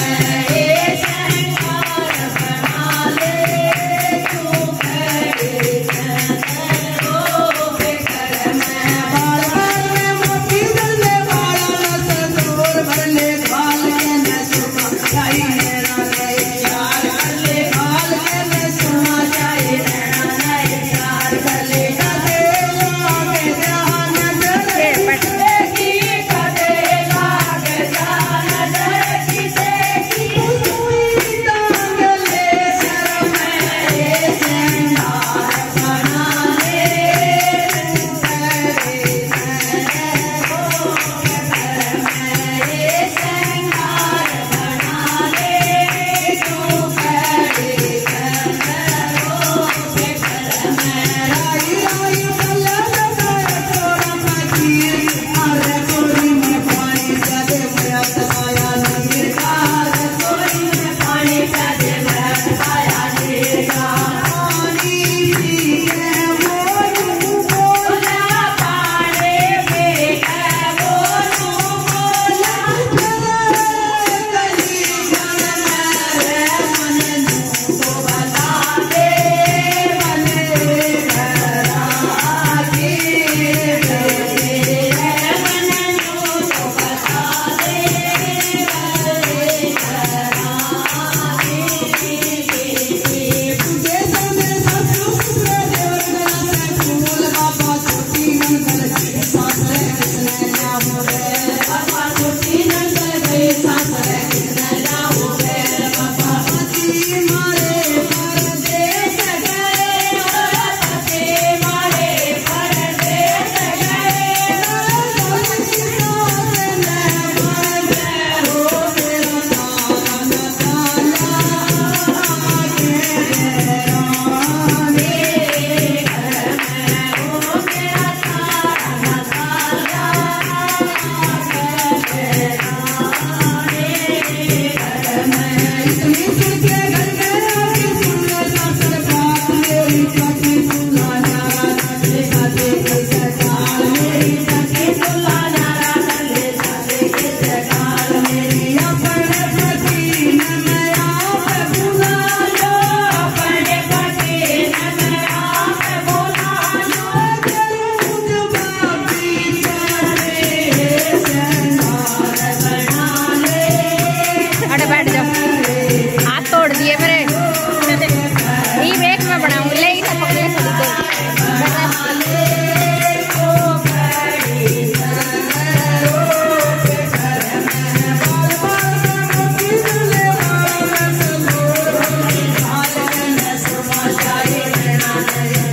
Hare yeah, yeah.